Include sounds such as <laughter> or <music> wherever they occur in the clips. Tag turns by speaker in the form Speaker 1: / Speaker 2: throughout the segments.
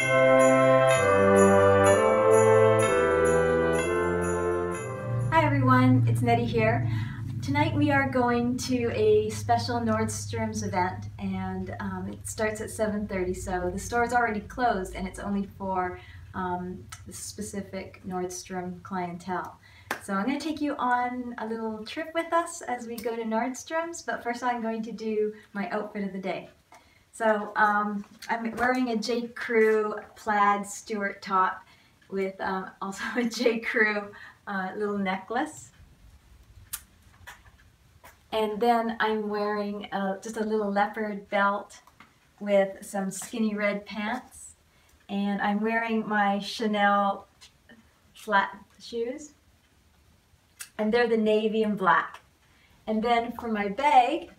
Speaker 1: Hi everyone, it's Nettie here. Tonight we are going to a special Nordstrom's event and um, it starts at 7.30 so the store is already closed and it's only for um, the specific Nordstrom clientele. So I'm going to take you on a little trip with us as we go to Nordstrom's but first I'm going to do my outfit of the day. So um, I'm wearing a J. Crew plaid Stuart top with um, <laughs> also a J. Crew uh, little necklace. And then I'm wearing a, just a little leopard belt with some skinny red pants. And I'm wearing my Chanel flat shoes. And they're the navy and black. And then for my bag,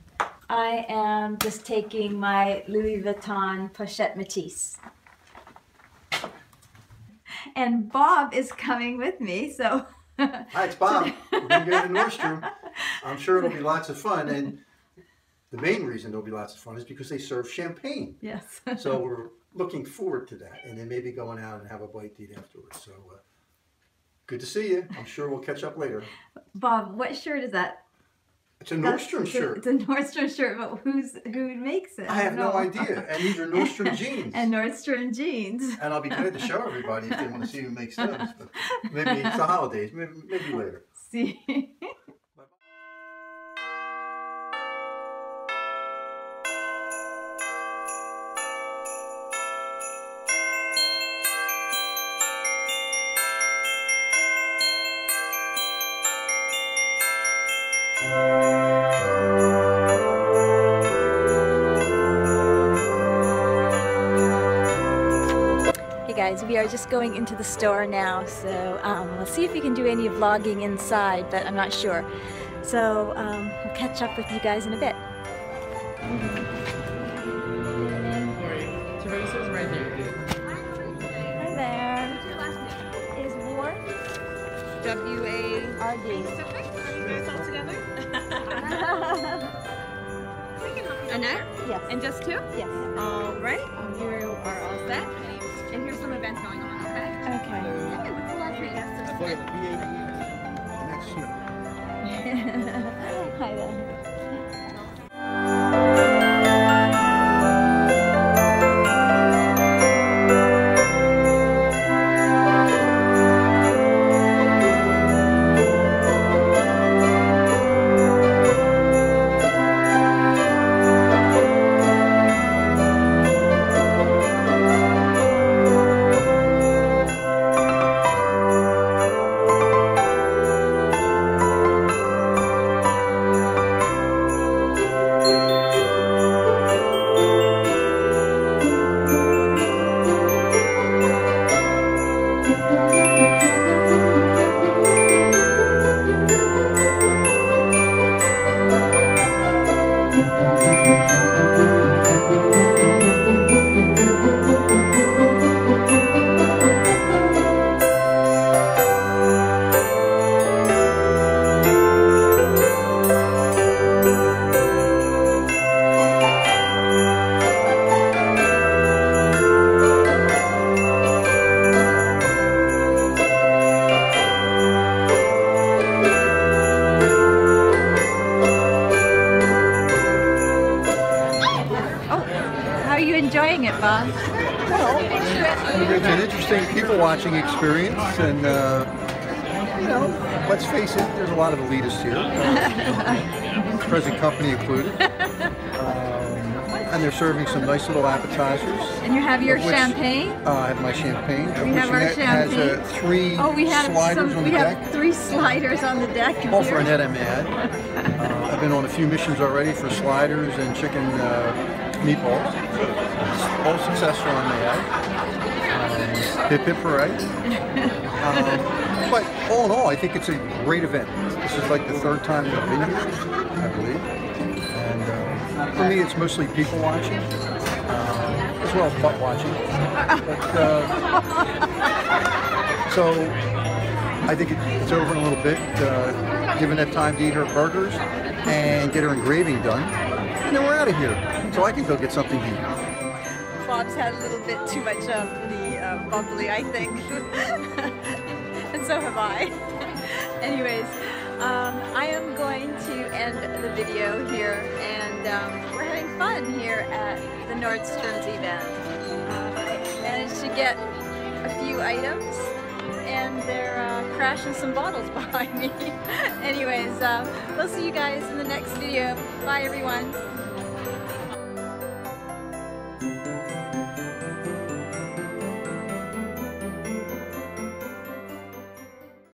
Speaker 1: I am just taking my Louis Vuitton Pochette Métis. And Bob is coming with me, so
Speaker 2: Hi, it's Bob. We're going to go to Nordstrom. <laughs> I'm sure it'll be lots of fun. And the main reason there'll be lots of fun is because they serve champagne.
Speaker 1: Yes.
Speaker 2: so we're looking forward to that. And then maybe going out and have a bite to eat afterwards. So uh, good to see you. I'm sure we'll catch up later.
Speaker 1: Bob, what shirt is that?
Speaker 2: It's a Nordstrom
Speaker 1: it's
Speaker 2: shirt.
Speaker 1: A, it's a Nordstrom shirt, but who's who makes it?
Speaker 2: I have no idea. And these are Nordstrom <laughs> jeans.
Speaker 1: and Nordstrom jeans.
Speaker 2: And I'll be glad to show everybody if they want to see who makes those. But maybe it's the holidays. Maybe, maybe later. <laughs>
Speaker 1: See. Guys, we are just going into the store now, so um, we'll see if we can do any vlogging inside, but I'm not sure. So um, we'll catch up with you guys in a bit.
Speaker 3: Teresa's right here.
Speaker 1: Hi there. Is Ward
Speaker 3: W A
Speaker 1: RD?
Speaker 3: Pacific. Are you guys all together? <laughs> Annette?
Speaker 1: yes.
Speaker 3: And just two?
Speaker 1: Yes.
Speaker 3: All right. You
Speaker 1: how are you enjoying it, Bob?
Speaker 2: It's an interesting people watching experience, and uh, you know, let's face it, there's a lot of elitists here, uh, <laughs> present company included, um, and they're serving some nice little appetizers.
Speaker 1: And you have your
Speaker 2: which,
Speaker 1: champagne?
Speaker 2: Uh, I have my champagne.
Speaker 1: We have our
Speaker 2: Annette has uh,
Speaker 1: champagne.
Speaker 2: three
Speaker 1: Oh, we have
Speaker 2: sliders
Speaker 1: some.
Speaker 2: on
Speaker 1: We
Speaker 2: the
Speaker 1: have
Speaker 2: deck.
Speaker 1: three sliders on the deck.
Speaker 2: All for
Speaker 1: here.
Speaker 2: Annette, I'm mad. Uh, I've been on a few missions already for sliders and chicken uh, meatballs. All successful, I may add. Um, hip hip hooray. Um, but all in all, I think it's a great event. This is like the third time I've been here, I believe. And uh, for me, it's mostly people watching, uh, as well as butt watching. But, uh, so I think it's over in a little bit. Uh, giving that time to eat her burgers and get her engraving done, and then we're out of here. So I can go get something to eat.
Speaker 1: Bob's had a little bit too much of the uh, bubbly, I think. <laughs> and so have I. <laughs> Anyways, um, I am going to end the video here and um, we're having fun here at the Nordstrom's event. Uh, managed to get a few items and they're uh, crashing some bottles <laughs> behind me. Anyways, uh, we'll see you guys in the next video. Bye everyone.